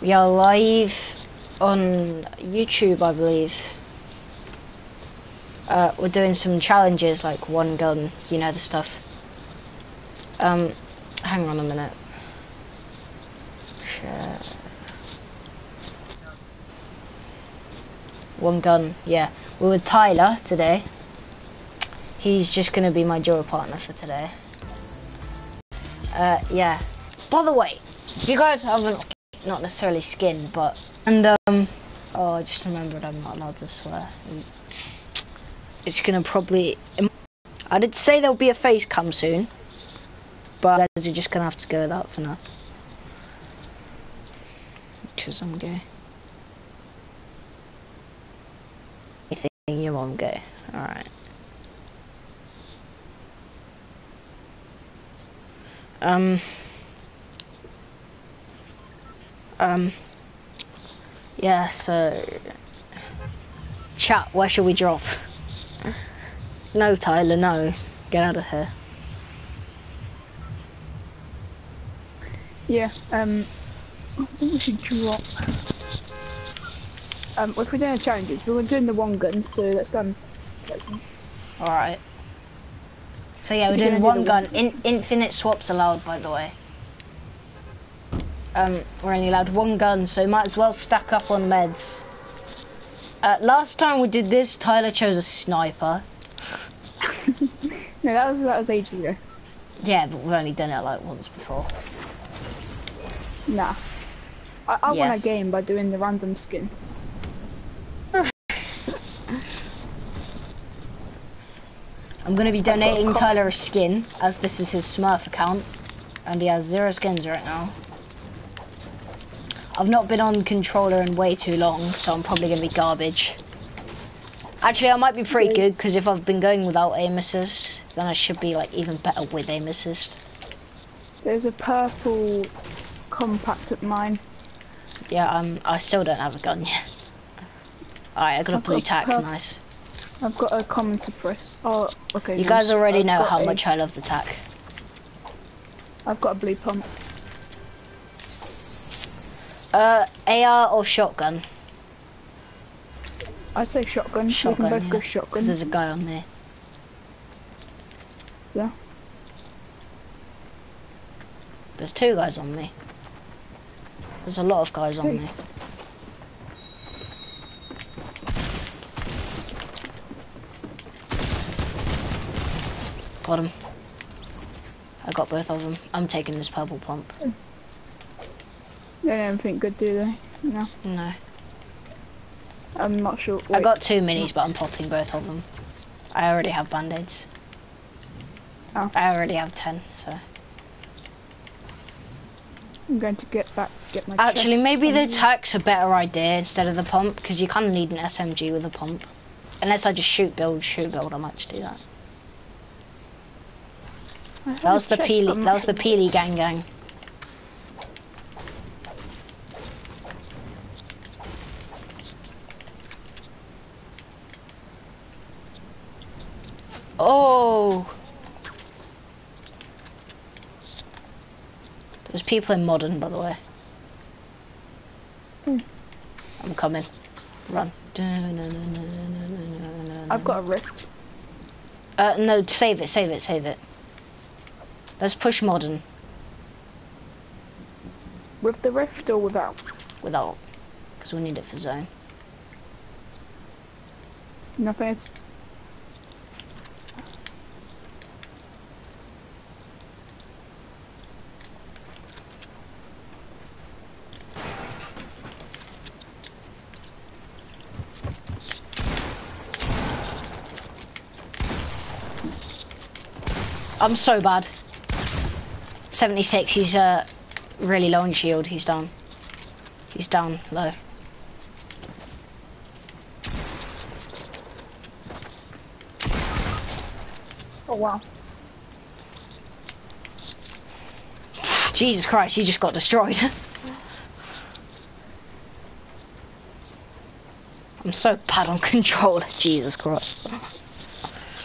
We are live on YouTube, I believe. Uh, we're doing some challenges like one gun, you know the stuff. Um, hang on a minute. One gun, yeah. We're with Tyler today. He's just gonna be my duo partner for today. Uh, yeah. By the way, you guys haven't, not necessarily skin, but, and um, oh, I just remembered I'm not allowed to swear. It's gonna probably, I did say there'll be a face come soon, but are just gonna have to go with that for now. Because I'm gay. You think your mom gay? Alright. Um. Um. Yeah, so. Chat, where should we drop? No, Tyler, no. Get out of here. Yeah, um, I think we should drop. Um, if we're doing the challenges, we were doing the one gun, so let's um, let's. Alright. So yeah, we're You're doing gonna one gun. one- In infinite swaps allowed, by the way. Um, we're only allowed one gun, so might as well stack up on meds. Uh, last time we did this, Tyler chose a sniper. No, that was that was ages ago. Yeah, but we've only done it like once before. Nah, I, I won a game by doing the random skin. I'm going to be donating Tyler a skin, as this is his Smurf account, and he has zero skins right now. I've not been on controller in way too long, so I'm probably going to be garbage. Actually, I might be pretty good, because if I've been going without aim assist, then I should be like even better with aim assist. There's a purple compact at mine. Yeah, um, I still don't have a gun yet. Alright, I got a I've blue got tack, nice. I've got a common suppress. Oh, okay. You nice. guys already I've know how a- much I love the tack. I've got a blue pump. Uh, AR or shotgun? I'd say shotgun. Shotgun, we can both yeah. go shotgun. there's a guy on me. Yeah. There's two guys on me. There's a lot of guys on Hey. me. Got him. I got both of them. I'm taking this purple pump. They don't think good, do they? No, No. I'm not sure. I got two minis, but I'm popping both of them. I already have band-aids. Oh. I already have ten, so. I'm going to get back to get my. Actually, maybe the attack's a better idea instead of the pump, because you kind of need an SMG with a pump. Unless I just shoot build, shoot build, I might just do that. That was the Peely, that was the. Peely gang gang. Oh! There's people in modern, by the way. Hmm. I'm coming. Run. I've got a rift. Uh, no, save it, save it, save it. Let's push modern With the rift or without? without, because we need it for zone. Nothing. I'm so bad. 76, he's uh, really low on shield, he's down. He's down low. Oh wow. Jesus Christ, he just got destroyed. I'm so bad on control, Jesus Christ.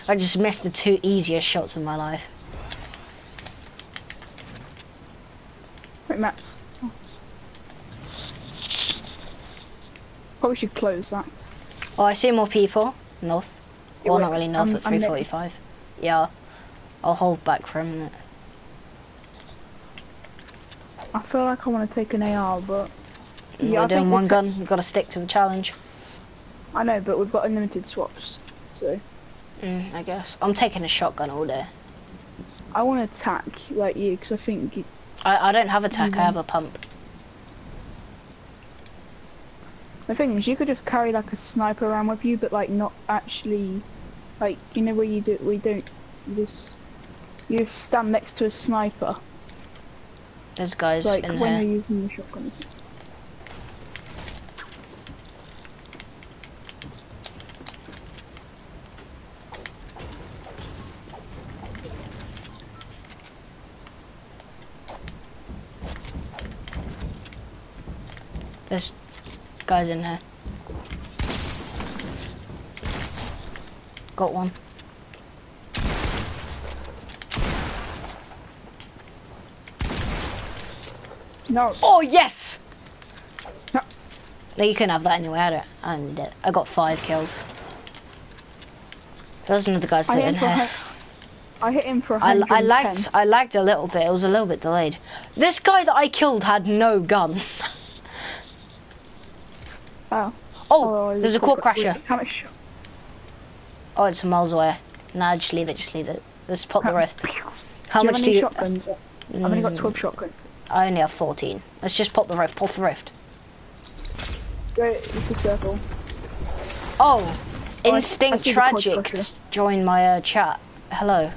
I just missed the two easiest shots of my life. Wait, Max. Probably should close that. Oh, I see more people. North. Yeah, Well, not really north, at 345. Yeah. I'll hold back for a minute. I feel like I want to take an AR, but We're I doing think one gun. We've got to stick to the challenge. I know, but we've got unlimited swaps, so Mm, I guess. I'm taking a shotgun all day. I want to attack like you because I think you, I, I don't have attack, Mm-hmm. I have a pump. the thing is you could just carry like a sniper around with you, but like not actually, like you know where you do we don't you just you just stand next to a sniper There's guys like in when here. you're using the shotguns. There's guys in here. Got one. No, Oh yes! No. No, you can have that anyway. I don't. I don't need it. I got five kills. There's another guy still in him for a here. I hit him for I, 110. I lagged. I lagged a little bit. It was a little bit delayed. This guy that I killed had no gun. Oh. Oh, there's a cool quad crasher. How much? Oh, it's miles away. Nah, just leave it. Just leave it. Let's pop the rift. How do you much have do you? shotguns? I've only got Mm, 12 shotguns. I only have 14. Let's just pop the rift. Pop the rift. Go into circle. Oh, Oh, I s- I Instinct Tragic join my uh, chat. Hello.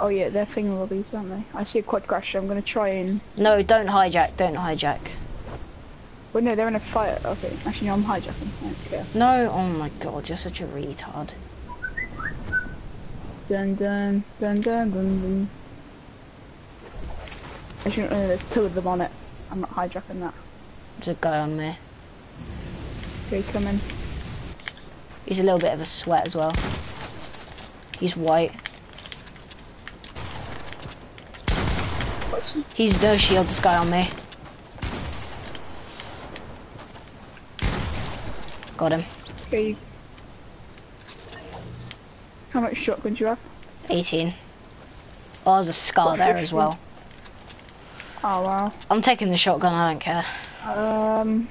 Oh yeah, they're thingamabobbies, aren't they? I see a quad crasher. I'm gonna try and. No, don't hijack. Don't hijack. Well, no, they're in a fight. Okay, actually, no, I'm hijacking. I don't care. No. Oh my god, you're such a retard. Dun dun dun dun dun dun. Actually, no, there's two of them on it. I'm not hijacking that. There's a guy on there. Okay, come in. He's a little bit of a sweat as well. He's white. He's no shield. This guy on me. Got him. okay? How much shotgun do you have? 18. Oh, there's a scar there as well. Oh wow. I'm taking the shotgun. I don't care. Um.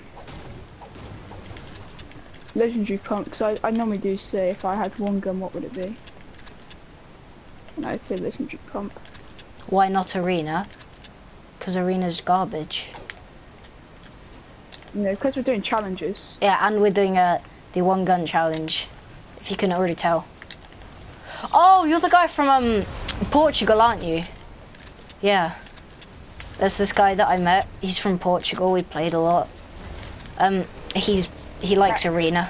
Legendary pump, I, I normally do say if I had one gun, what would it be? And I'd say legendary pump. Why not arena? Because arena's garbage. You know, because we're doing challenges. Yeah, and we're doing a the one gun challenge. If you can already tell. Oh, you're the guy from um Portugal, aren't you? Yeah. There's this guy that I met. He's from Portugal. We played a lot. Um, he's he likes arena.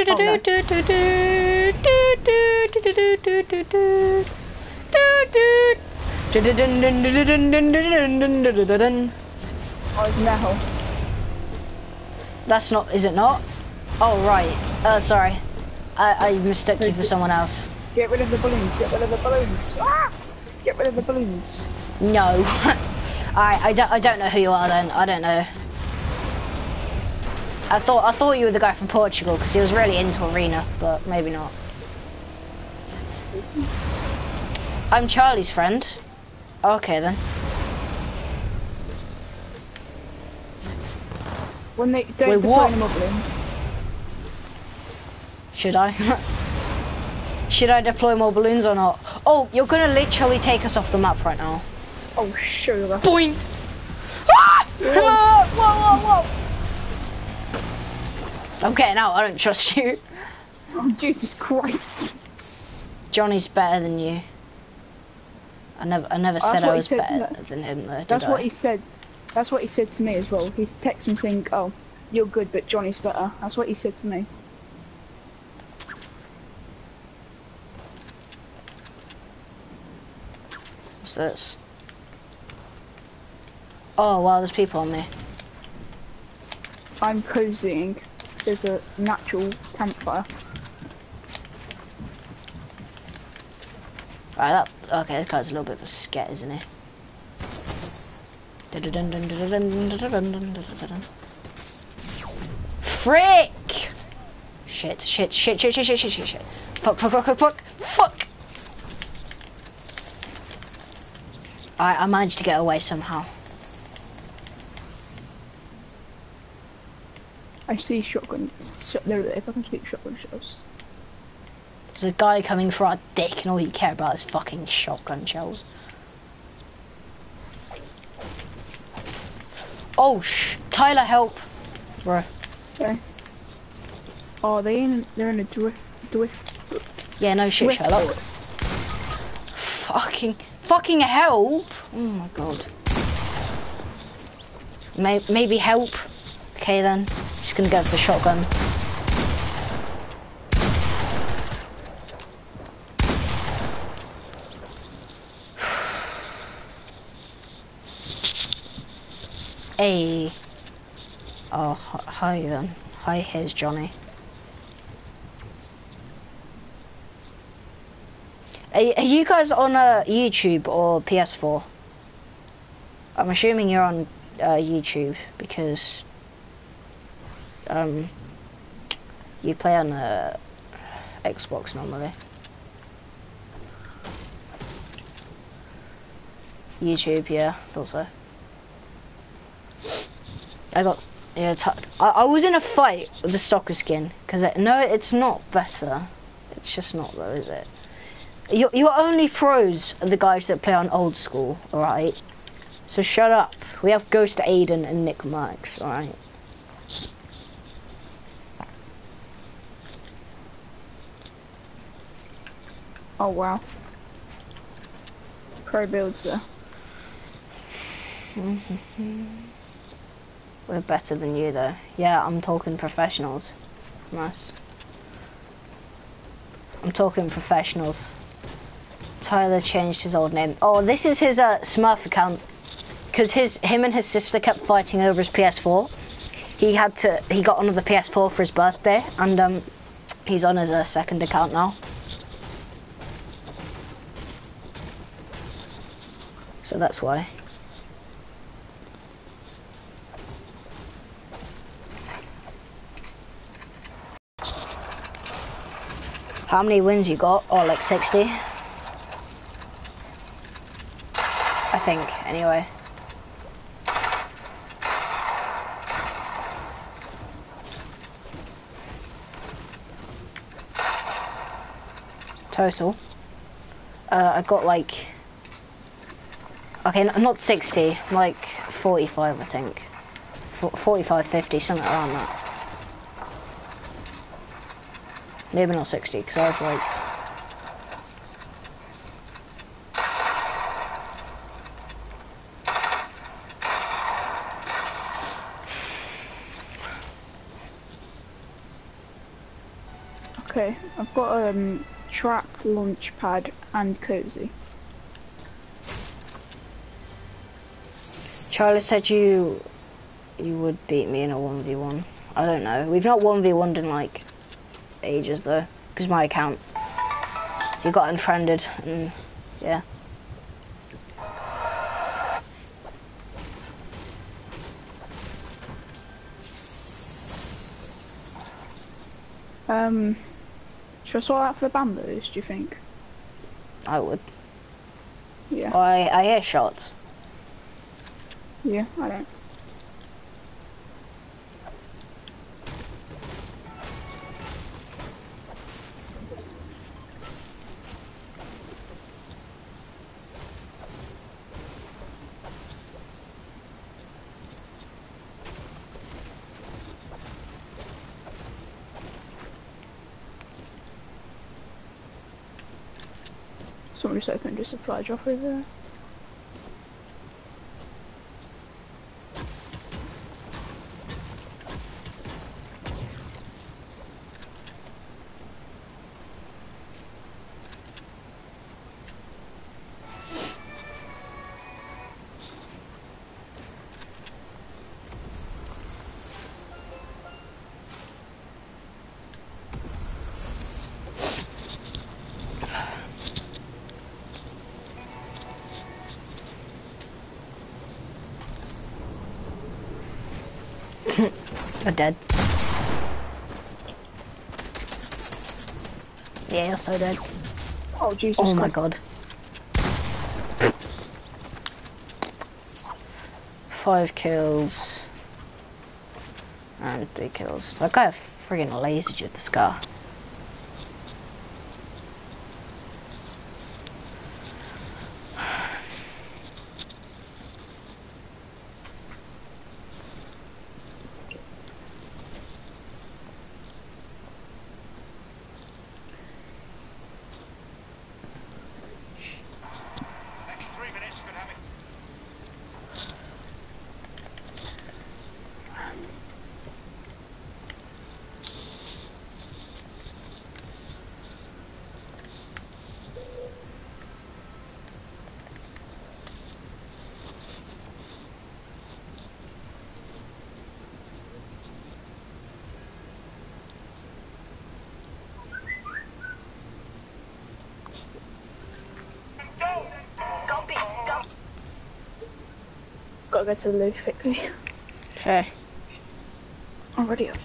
Oh, it's Metal. That's not, is it not? Oh, right. Uh, sorry. I, I mistook you for someone else. Get rid of the balloons. Get rid of the balloons. Ah! Get rid of the balloons. No. Alright, I don't, I don't know who you are then. I don't know. I thought, I thought you were the guy from Portugal because he was really into arena, but maybe not. I'm Charlie's friend. Okay then. When they don't Wait, deploy what? any more balloons. Should I? Should I deploy more balloons or not? Oh, you're gonna literally take us off the map right now. Oh, sugar. Boing! Ah! Ah! Whoa, whoa, whoa! I'm getting out, I don't trust you. Oh, Jesus Christ. Johnny's better than you. I never, I never said I was said, better no. than him though, That's I? what he said. That's what he said to me as well. He's texted me saying, "Oh, you're good, but Johnny's better." That's what he said to me. What's this? Oh wow, there's people on me. I'm cozying. There's a natural campfire. Alright, that okay, this guy's a little bit of a sket, isn't he? Frick! Shit, shit, shit, shit, shit, shit, shit, shit, shit. Fuck, fuck, fuck, fuck, fuck, fuck! Alright, I managed to get away somehow. I see shotgun. Sh there, I can speak shotgun shells. There's a guy coming for our dick and all you care about is fucking shotgun shells. Oh, sh Tyler, help! Bro. Okay. Oh, they in they're in a drift drift. Yeah, no shit, drift Sherlock. Fucking, fucking help! Oh my god. May maybe help. Okay then, just gonna go for the shotgun. Hey. Oh, hi then. Hi, here's Johnny. Are, are you guys on uh, YouTube or PS4? I'm assuming you're on uh, YouTube because um, you play on uh, Xbox normally. YouTube, yeah, thought so. I got yeah. I, I was in a fight with the soccer skin because no, it's not better. It's just not though, is it? Your, your only pros are the guys that play on old school, alright? So shut up. We have Ghost Aydan and Nick Mercs, alright? Oh wow. Pro builds there. Mm-hmm. We're better than you though. Yeah, I'm talking professionals. Nice. I'm talking professionals. Tyler changed his old name. Oh, this is his uh, Smurf account. Because his him and his sister kept fighting over his PS4. He had to. He got another PS4 for his birthday, and um, he's on his uh, second account now. So that's why. How many wins you got? Oh, like 60? I think, anyway. Total. Uh, I got like... Okay, not 60, like 45 I think. F 45, 50, something around that. Maybe not 60, because I was like... Okay, I've got um trap, launch pad, and cozy. Charlie said you you would beat me in a 1v1. I don't know. We've not 1v1'd in like ages though, because my account you got unfriended and yeah. Um, should I sort out for the bamboos? Do you think? I would. Yeah. I I hear shots. Yeah, I don't. just a drop over there. You're dead. Yeah, you're so dead. Oh Jesus Oh my god. Five kills. And three kills. That guy friggin' lasered you with the scar. Next three minutes could have it. Gotta go to the loo quickly. Okay. Already up.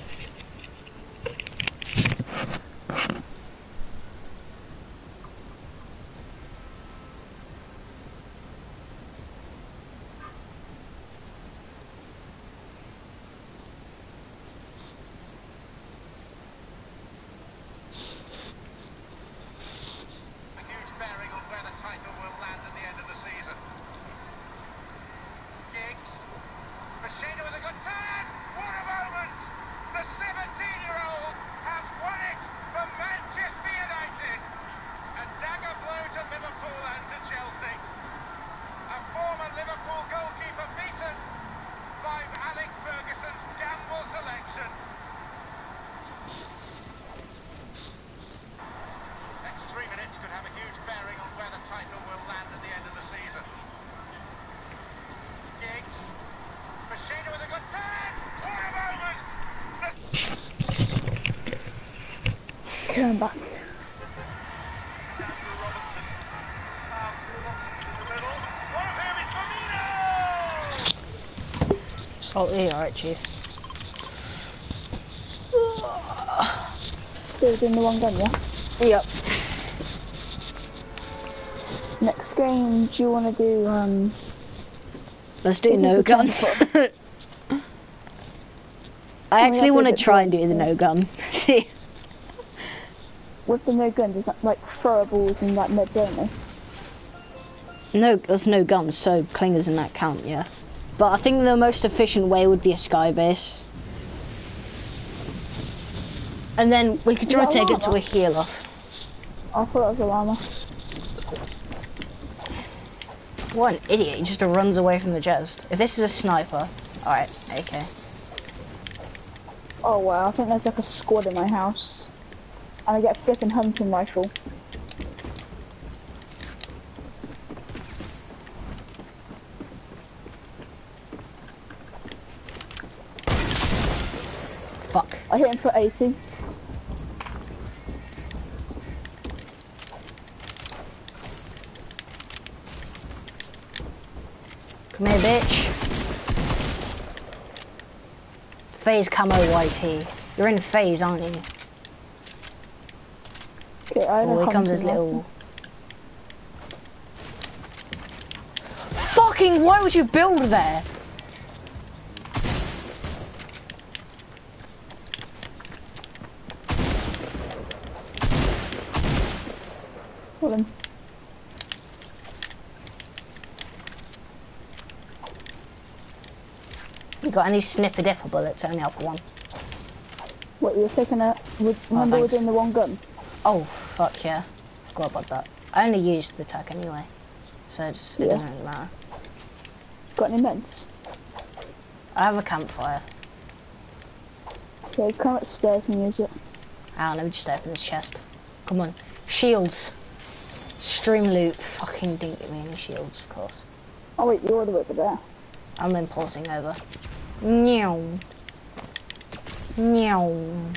A huge bearing on where the title will land at the end of the season. Giggs. Macheda with a good turn. What a moment! The 17-year-old has won it for Manchester United. A dagger blow to Liverpool and to Chelsea. A former Liverpool goalkeeper beaten by Alex Ferguson's gamble selection. Next three minutes could have a huge bearing on where the title will land at the end of the season. Giggs. Macheda with a good turn. What a moment! The Okay, I'm back. Andrew Robertson. Um, in the middle. One of him is Firmino! Salty, alright, chief. Still doing the one gun, yeah? Yep. Next game, do you want to do, um, Let's do no gun. I actually want to try and do the no gun. See? with the no gun, does that, like, throwables and, like, meds only? No, there's no guns, so clingers in that count, yeah. But I think the most efficient way would be a sky base. And then we could try to take it to a healer. I thought it was a llama. What an idiot, he just runs away from the chest. If this is a sniper, alright, okay. Oh wow, I think there's like a squad in my house. And I get a flipping hunting rifle. Fuck. I hit him for 80. Come here, bitch. Phase camo YT. You're in phase, aren't you? Okay, I Oh, here comes his little. Fucking, why would you build there? Got any sniffer dipper bullets? Only up one. What, you're taking a... Remember we're thanks. doing the one gun? Oh, fuck yeah. Forgot about that. I only used the tack anyway. So it's, it Yeah. doesn't really matter. Got any meds? I have a campfire. Okay, come upstairs and use it. Ah, let me just open this chest. Come on. Shields. Stream loot. Fucking dink me in the shields, of course. Oh wait, you're all the way over there. I'm impulsing over. Meow. Meow.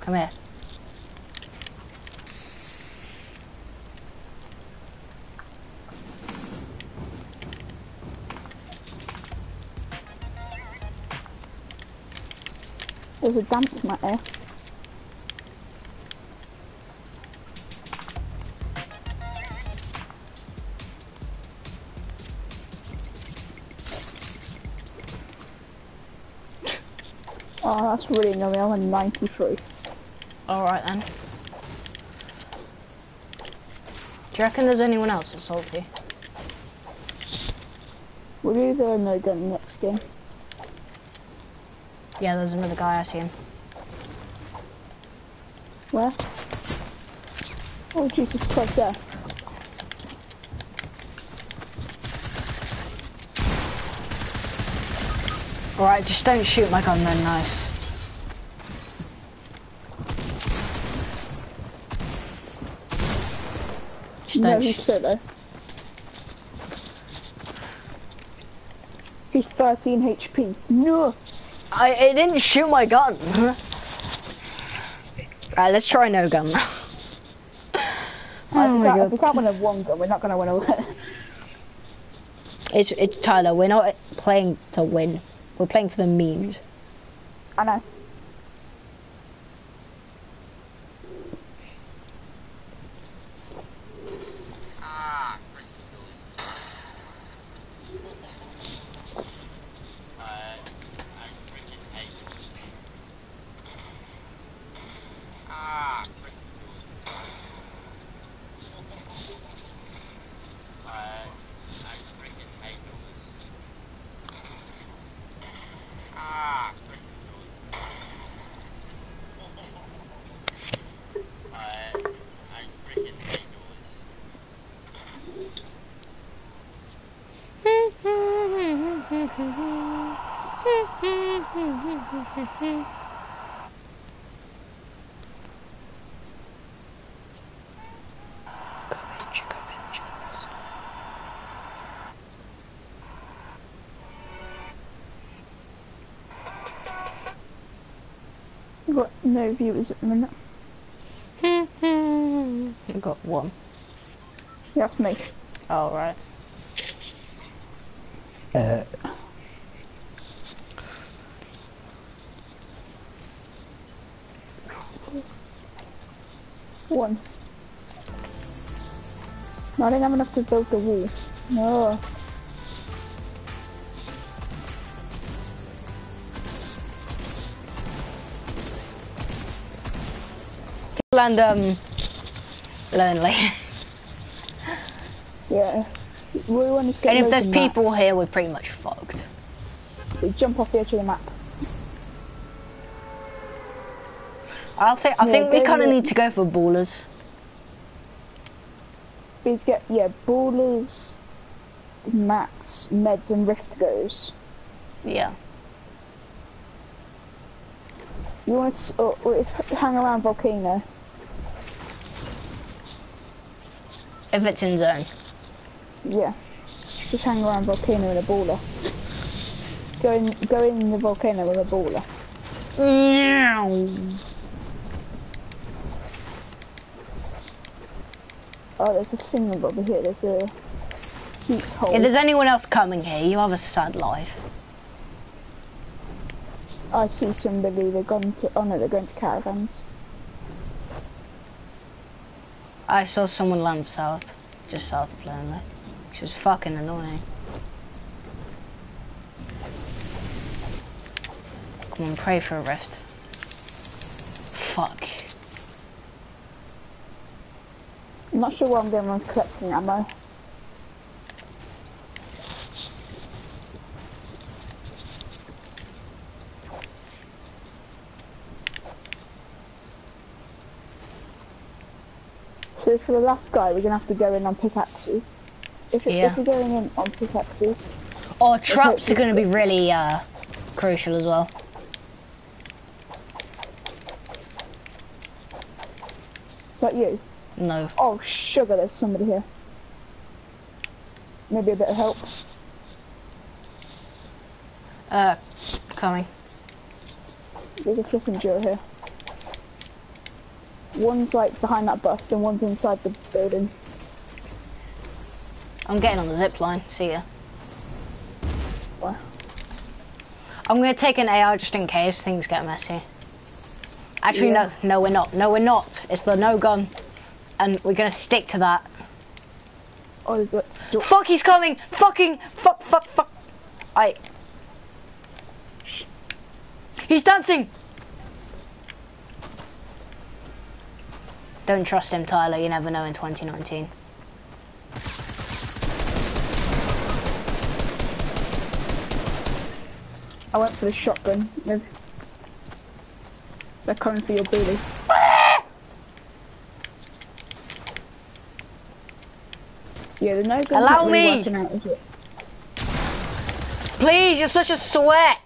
Come here. There's a dance matter. Oh, that's really annoying. I'm on 93. Alright then. Do you reckon there's anyone else that's salty? We'll do the no gun next game. Yeah, there's another guy I see him. Where? Oh, Jesus Christ, there. Alright, just don't shoot my gun then, nice. No, he's solo. He's 13 HP. No! I, it didn't shoot my gun. right, let's try no gun. Oh my if god. we can't win a one gun, we're not gonna win a It's, it's Tyler, we're not playing to win. We're playing for the memes. I know. Ah, freaking noise. Uh, I freaking hate noise. Ah, freaking noise. Uh, I freaking hate noise. Ah, freaking noise. Uh, I freaking hate noise. We've got no viewers at the minute. I got one. Yeah, that's me. Oh, right. Uh. One. No, I didn't have enough to build the wall. No. And, um, lonely. Yeah. We want to and if there's people mats. here, we're pretty much fucked. We jump off the edge of the map. I think I Yeah, think we kind of need to go for ballers. Please get, yeah, ballers, mats, meds, and rift goes. Yeah. You want to uh, hang around volcano? If it's in zone. Yeah. Just hang around volcano in a baller. Go in, go in the volcano with a baller. Meow. Oh, there's a thing over here. There's a heat hole. If there's anyone else coming here, you have a sad life. I see somebody. They're going to. Oh no, they're going to caravans. I saw someone land south, just south of Lonely. Which was fucking annoying. Come on, pray for a rift. Fuck. I'm not sure why I'm going around collecting ammo. So for the last guy, we're gonna have to go in on pickaxes. If, it, Yeah. if we're going in on pickaxes, Oh, traps are going to be really uh, crucial as well. is that you? No. Oh sugar, there's somebody here. Maybe a bit of help. Uh, coming. There's a flipping Joe here. One's like behind that bus and one's inside the building. I'm getting on the zip line. See ya. Where? I'm going to take an AR just in case things get messy. Actually, Yeah. no, no, we're not. No, we're not. It's the no gun, and we're gonna stick to that. Oh, is door. Fuck, he's coming! Fucking fuck, fuck, fuck! I. He's dancing. Don't trust him, Tyler. You never know in 2019. I went for the shotgun. They're, coming for your booty. Yeah, the no gun's Allow really me. working out, is it? Please, you're such a sweat.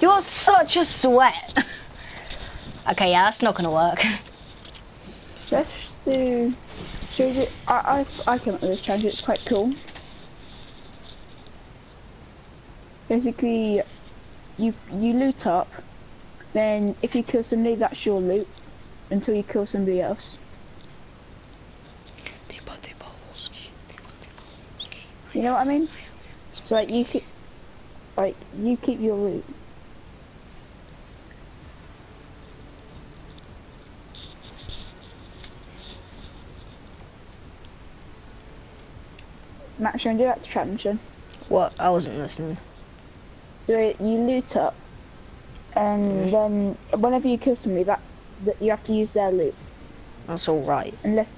You're such a sweat. okay, yeah, that's not gonna work. Let's do. Do? I I I came up with this challenge. It's quite cool. Basically, you you loot up. Then if you kill somebody, that's your loot until you kill somebody else. You know what I mean? So like you keep, like you keep your loot. Max, you wanna do that to trap mission? What? I wasn't listening. Do it. You loot up, and mm-hmm. then whenever you kill somebody, that, that you have to use their loot, That's all right. unless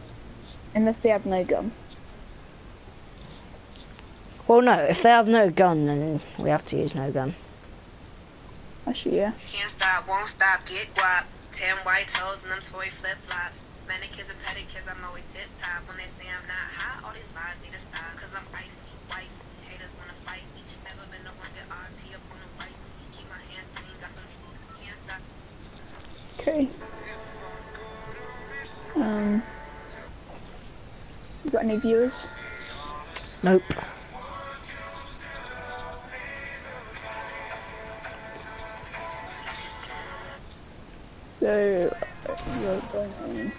unless they have no gun. Well, no. If they have no gun, then we have to use no gun. Actually, yeah. Can't stop, won't stop, get guap. Ten white toes and them toy flip flops. Manicures and pedicures, I'm always tip top. When they say I'm not hot, all these lies need to stop. Cause I'm icy, white. Haters wanna fight me. Never been the one that RP up on the white. Keep my hands clean, got some can't stop. Okay. Um. You got any viewers? Nope. So, uh, you're going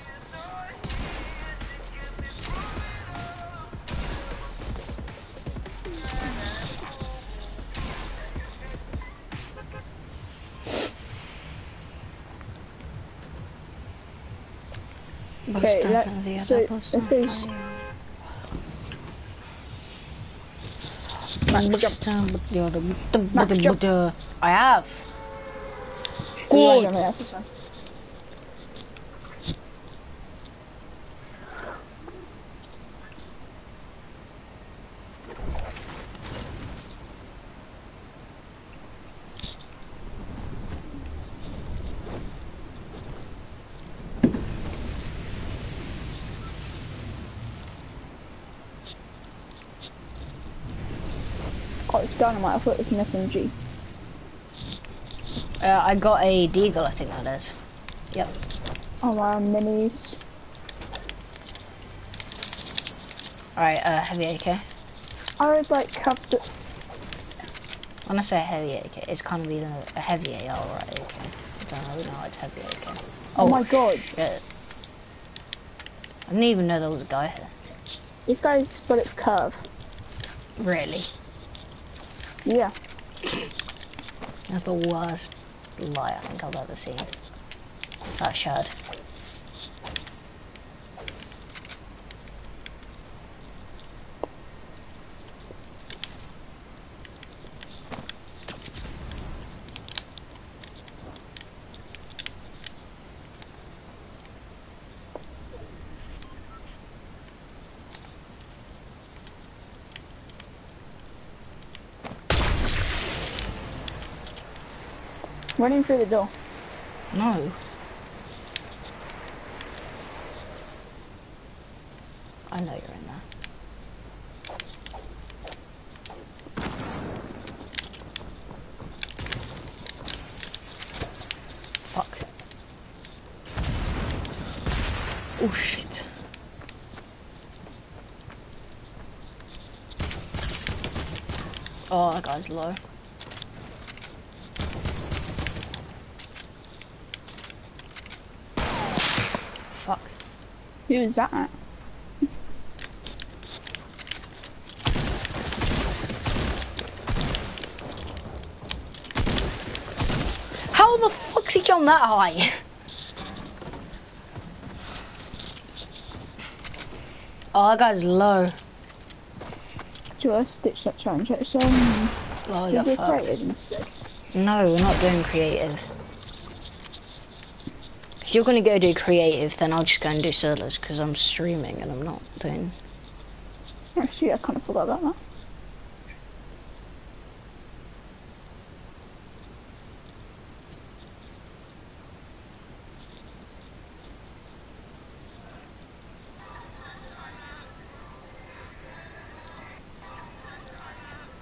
Okay, let, so let's go. s- Max, jump. Max, jump. I have. Good. land on me, that's the time. Oh, it's dynamite. I thought it was an SMG. Uh, I got a deagle. I think that is. Yep. Oh wow, minis. All right. Uh, heavy AK. I would like have the. When I say heavy AK, it's kind of either a heavy AR or AK. I don't know. It's heavy AK. Oh, my god. shit. I didn't even know there was a guy here. This guy's bullets curve. Really? Yeah. That's the worst lie I think I've ever seen. It's that shard. Running through the door. No. I know you're in there. Fuck. Oh shit. Oh, that guy's low. Fuck. Who's that? How the fuck's he jumped that high? Oh, that guy's low. Do I ditch that challenge? Let's um, Oh, do yeah, the creative instead. No, we're not doing creative. If you're gonna go do creative, then I'll just go and do solos because I'm streaming and I'm not doing. Actually, I kind of forgot about that.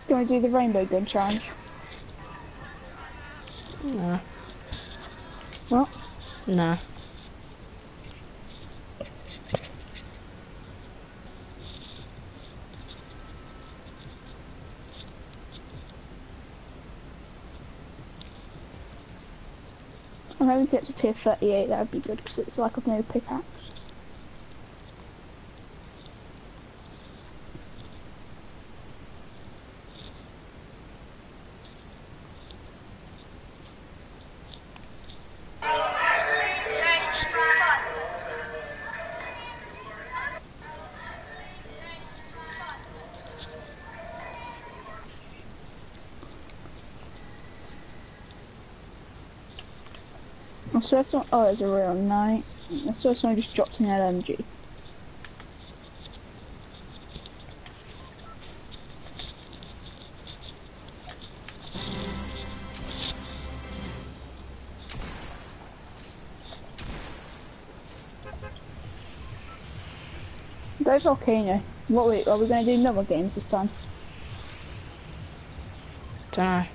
Do to do the rainbow gun challenge? No. No. I'm hoping to get to tier 38, that would be good, because it's like I've no pickaxe. Saw someone, oh, there's a real night. I saw someone just dropped an LMG. Go volcano. What we, are we going to do normal games this time? Don't know.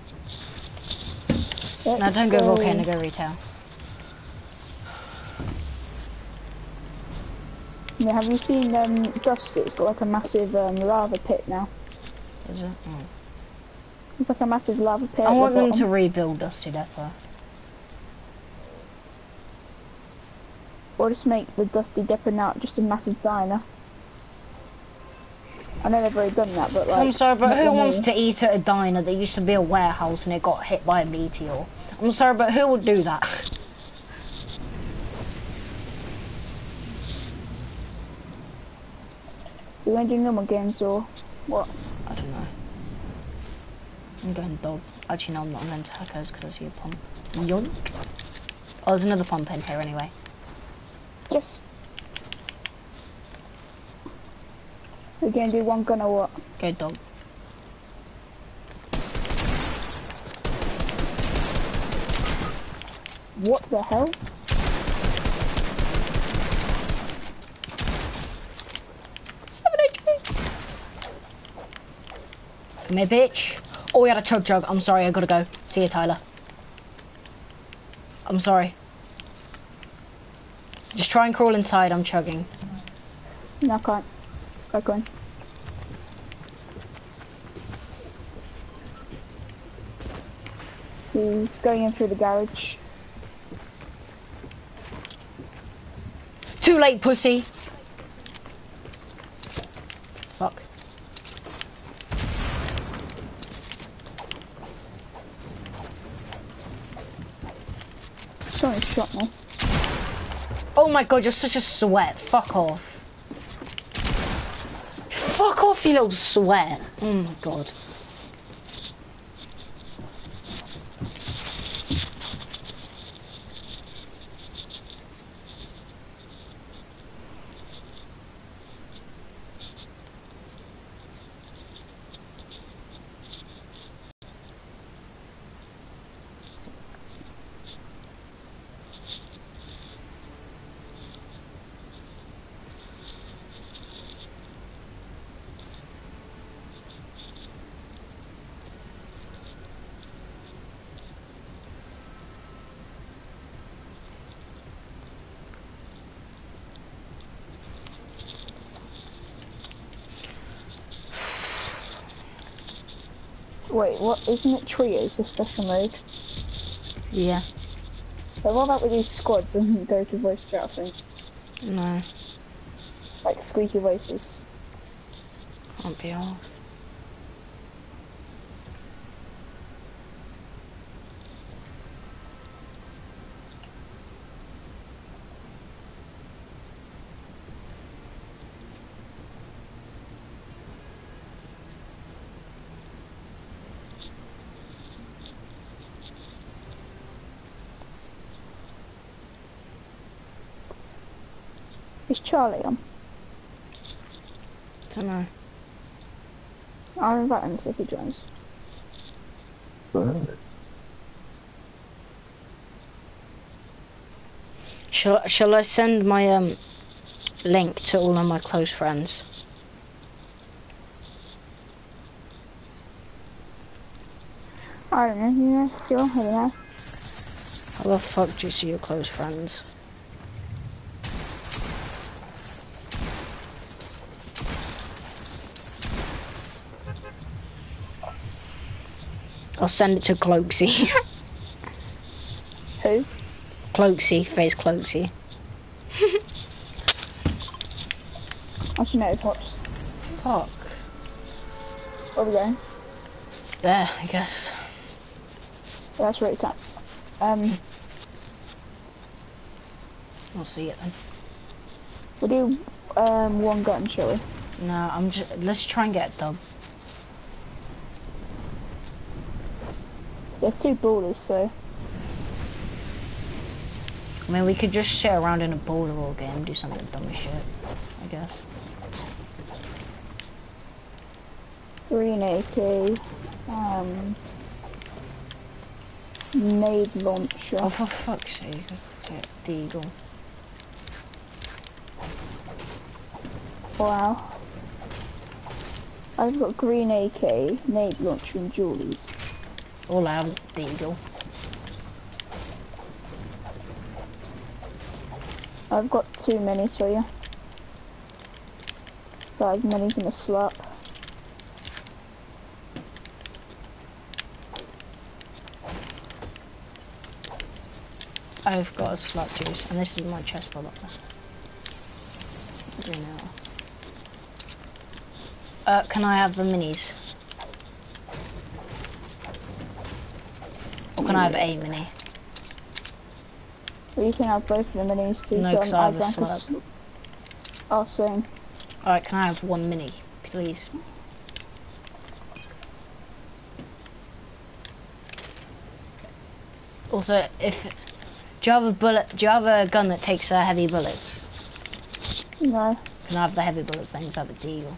No, Let's don't go volcano. Go retail. Yeah, have you seen um, Dusty? It's got like a massive um, lava pit now. Is it? Oh. It's like a massive lava pit. I want the them to rebuild Dusty Depot. Or just make the Dusty Depot now just a massive diner. I know they've already done that, but like. I'm sorry, but who wants to eat at a diner that used to be a warehouse and it got hit by a meteor? I'm sorry, but who would do that? Do normal games or what? I don't know. I'm going dog. Actually, no, I'm not. I'm going to hackers because I see a pump. Yonk. Oh, there's another pump in here anyway. Yes. We're gonna do one gun or what? Go dog. What the hell? Here, bitch. Oh, we had a chug jug. I'm sorry, I gotta go. See you, Tyler. I'm sorry. Just try and crawl inside, I'm chugging. No, I can't. Go on. He's going in through the garage. Too late, pussy. Fuck. Oh my god, you're such a sweat. Fuck off. Fuck off, you little sweat. Oh my god. Wait, what? Isn't it trios, a special mode? Yeah. But what about we do squads and go to voice chat or? No, Like squeaky voices. can't be hard. Charlie on? Don't know. I'll invite him see if he joins. Shall Shall I send my um link to all of my close friends? I don't know, yeah, sure, I don't know. How the fuck do you see your close friends? I'll send it to Cloaksy. Who? Cloaksy, face Cloaksy. What's your Pops? Fuck. Where are we going? There, I guess. That's right, time. Um, We'll see it then. we'll do um, one gun, shall we? No, I'm just. Let's try and get a dub. There's two ballers, so I mean, we could just sit around in a baller all game, do something dumb as shit. I guess. green AK, um, nade launcher. Oh, for fuck's sake! It's Deagle. Wow. I've got green AK, nade launcher, and Julie's. All I have is Deagle. I've got two minis for you. So I have minis in a slot. I've got a slot juice, and this is my chest product. You know. Uh, can I have the minis? Can I have a mini? Well, you can have both of the minis too. No, so I'm- I have a like slot. s- Oh, same. Alright, can I have one mini, please? Also, if do you have a bullet? Do you have a gun that takes uh, heavy bullets? No. Can I have the heavy bullets then? 'Cause I have a deal.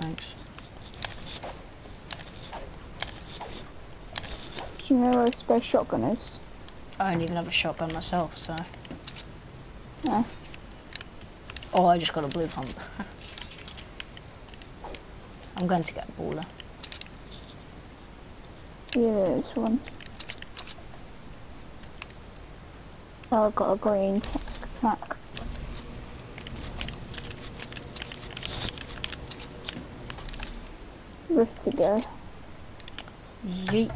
Thanks. Do you know where a spare shotgun is? I don't even have a shotgun myself, so. Yeah. Oh, I just got a blue pump. I'm going to get a baller. Yeah, there's one. Oh, I've got a green tac tac. Rift to go. Yeet.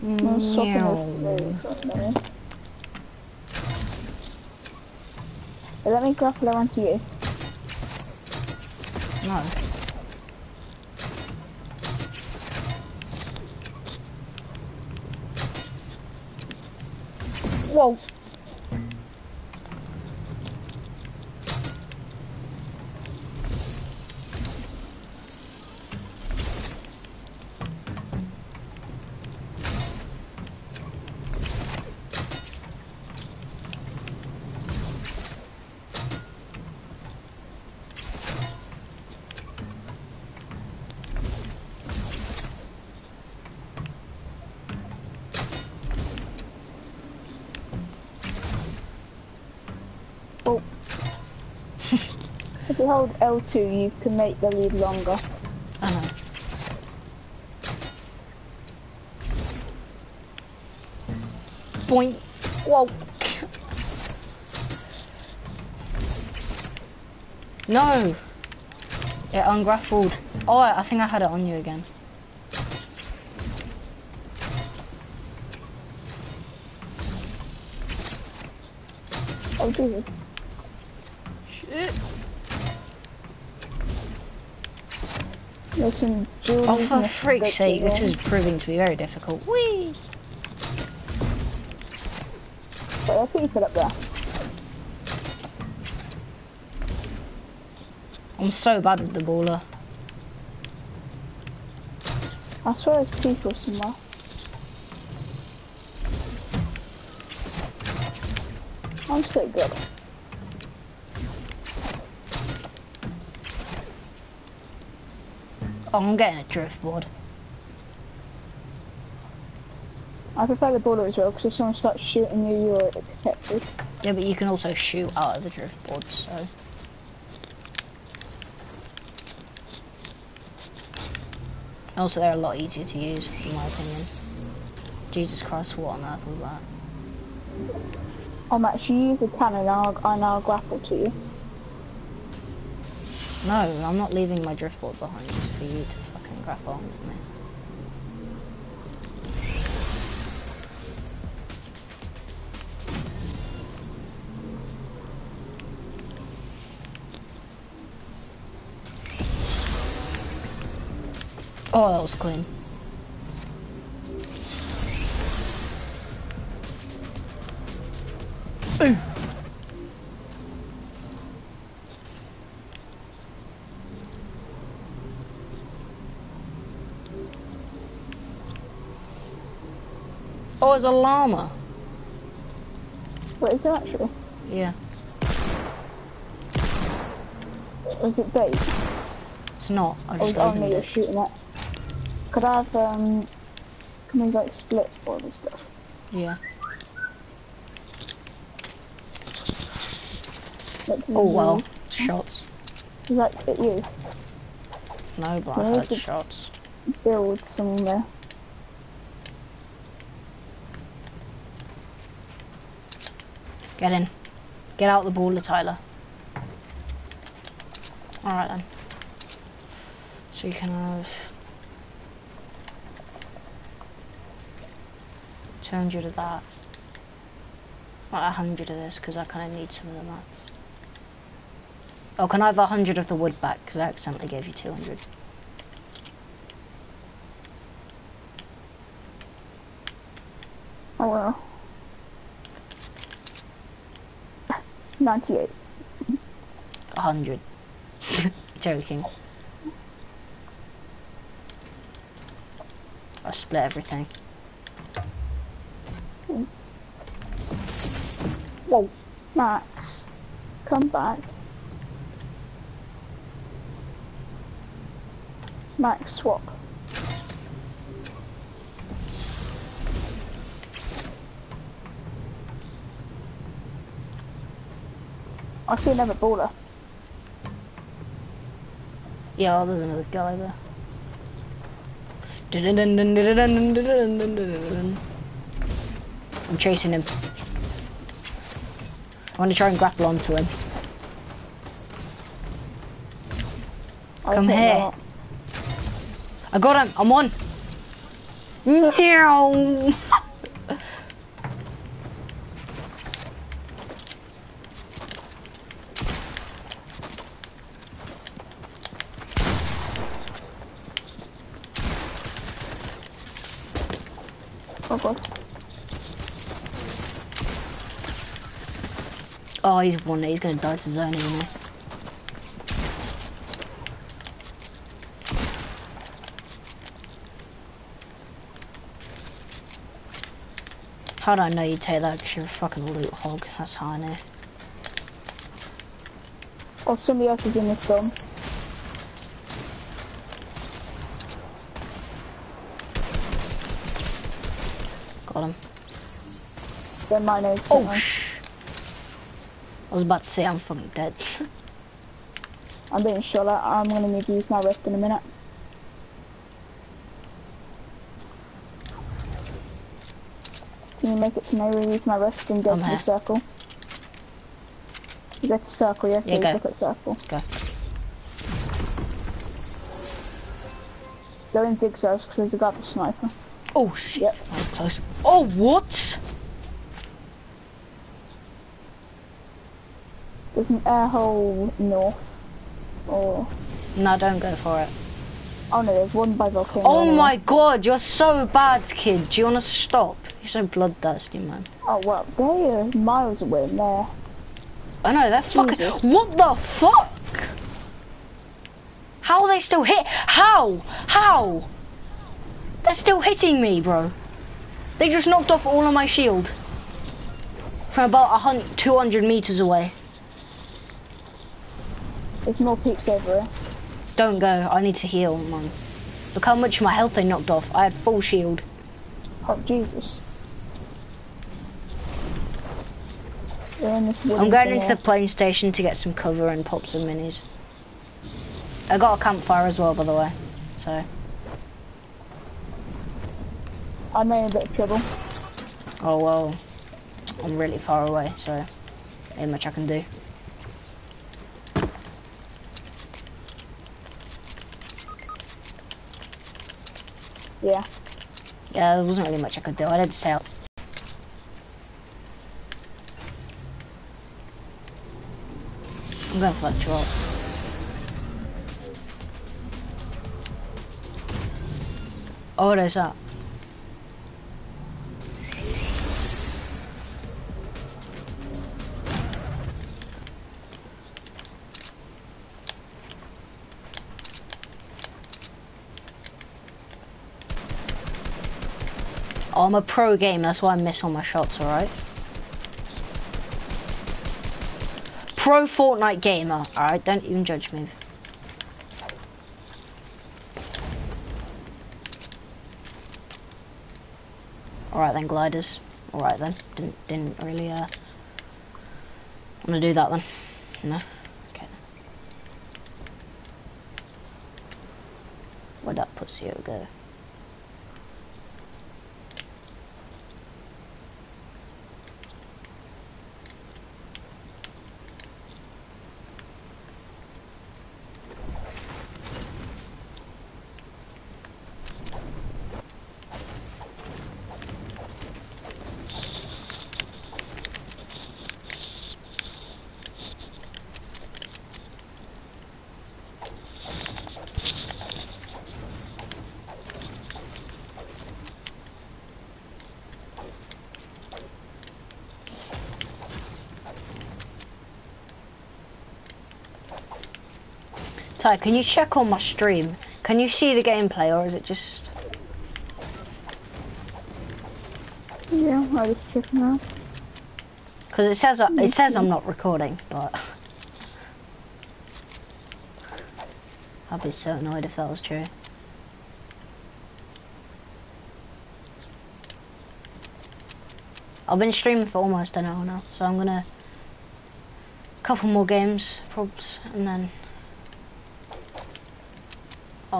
I'm swapping Rift to Meow. for a minute. Hey, Let me grapple around to you. No. Whoa. Hold L2, you can make the lead longer. I know. Boink. Whoa. No. It ungraffled. Oh, I think I had it on you again. Oh, Jesus. Listen, oh, for freak's sake, this is proving to be very difficult. Whee! There are put up there. I'm so bad with the baller. I swear there's people somewhere. I'm so good. I'm getting a driftboard. I prefer the border as well because if someone starts shooting you, you're protected. Yeah, but you can also shoot out of the driftboard, so. Also, they're a lot easier to use, in my opinion. Jesus Christ, what on earth was that? Oh, Max, you use a cannon I'll, I'll grapple to you. No, I'm not leaving my driftboard behind for you to fucking grab onto me. Oh, that was clean. Ooh. It's a llama. What is it actually? Yeah, Was it bait? it's not. I just it only opened you're it. shooting at? Could I have, um, can we like split all this stuff? Yeah. Like, Oh well, shots. Does that fit you? No, but I heard shots. Build somewhere. Get in. Get out the baller, Tyler. Alright then. So you can have... 200 of that. Like 100 of this, because I kind of need some of the mats. Oh, can I have a 100 of the wood back, because I accidentally gave you 200. Oh well. 98. 100. Joking. I split everything. Whoa. Max, come back. Max, swap. I see another baller. Yeah, there's another guy there. I'm chasing him. I want to try and grapple onto him. I Come here. not. I got him. I'm on. Meow. Oh god. Oh, he's one. He's gonna die to zone, isn't he? How do I know you take that? Cause you're a fucking loot hog. That's how I know. Or somebody else is in this storm. Got him. My name's Oh, somewhere. I was about to say I'm fucking dead. I'm being shot at. I'm gonna need to use my rift in a minute. Can you make it to me I use my rift and go I'm to here. the circle? You go to circle, yeah? Yeah, go. look at circle. Go. Go in zigzags because there's a guy with a sniper. Oh shit. Yep. That was close. Oh what? There's an air hole north. Or No, don't go for it. oh no, there's one by volcano. Oh anyway. my god, you're so bad, kid. Do you want to stop? You're so bloodthirsty, man. Oh well, they're uh, miles away in there. I know, they're fucking. What the fuck? How are they still hit? How? How? They're still hitting me, bro. They just knocked off all of my shield. From about a hun- 200 meters away. There's more peeps over here. Don't go. I need to heal, man. Look how much of my health they knocked off. I had full shield. Oh Jesus. I'm going into the plane station to get some cover and pop some minis. I got a campfire as well, by the way. So, I'm in a bit of trouble. oh well. I'm really far away, so ain't much I can do. Yeah. Yeah, there wasn't really much I could do. I stay out. I'm going for oh, that drop. Oh, what is that? I'm a pro gamer, that's why I miss all my shots, alright? Pro Fortnite gamer, alright? Don't even judge me. Alright then, gliders. Alright then. Didn't didn't really uh I'm gonna do that then. No? Okay. Where'd that pussy go? Ty, can you check on my stream? Can you see the gameplay or is it just... Yeah, I just checking out. Because it says uh, it mm-hmm. says I'm not recording, but... I'd be so annoyed if that was true. I've been streaming for almost an hour now, so I'm gonna... Couple more games, probs, and then...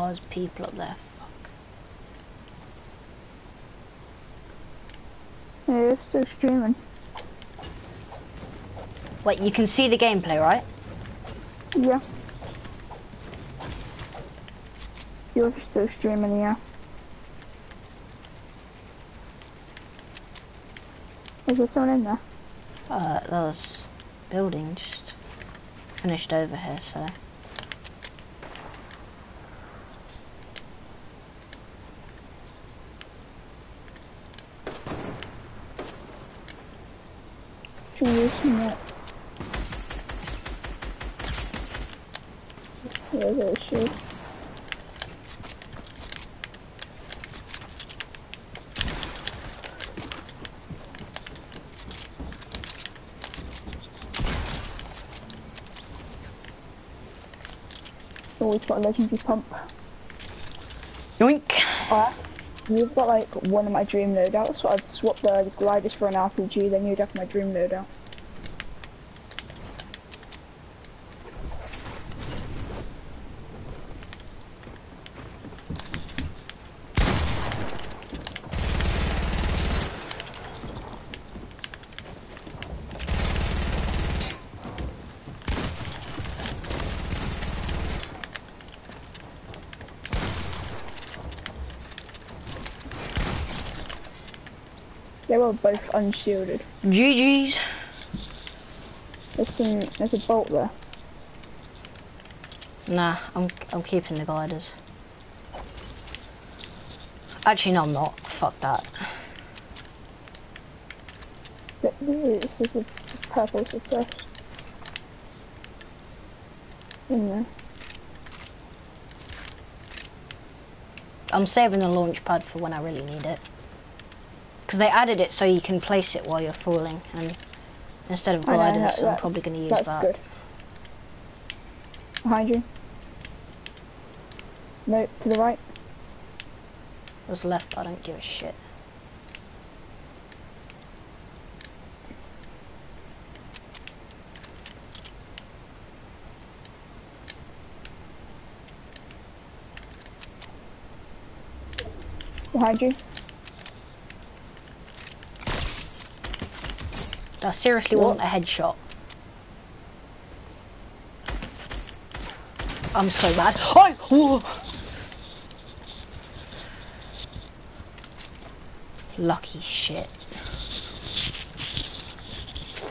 There's people up there. Fuck. Yeah, you're still streaming. Wait, you can see the gameplay, right? Yeah. You're still streaming, yeah. Is there someone in there? Uh, that was building just finished over here, so. Use that? There's shield. Always got a legendary pump. Yoink! Oh, you've got like one of my dream loadouts, so I'd swap the gliders for an RPG, then you'd have my dream loadout. Were both unshielded. GG's! There's some, there's a bolt there. Nah, I'm I'm keeping the gliders. Actually, no, I'm not. Fuck that. Th- This is a purple suppress. In there. I'm saving the launch pad for when I really need it. Because they added it so you can place it while you're falling, and instead of that- I'm probably going to use That's that. good. Behind you. No, to the right. What's left? I don't give a shit. Behind you. That seriously What? wasn't a headshot. I'm so bad. Oh! Whoa. Lucky shit.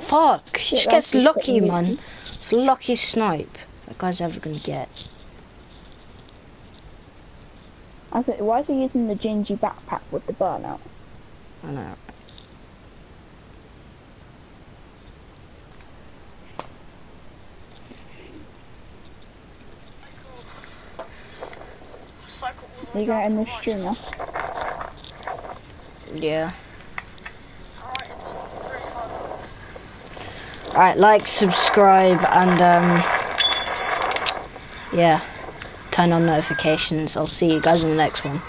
Fuck! She just gets lucky, man. It's the luckiest snipe that guy's ever gonna get. I said, why is he using the Gingy backpack with the burnout? I know. Are you gonna end this stream? Yeah. Alright, like, subscribe, and um, yeah, turn on notifications. I'll see you guys in the next one.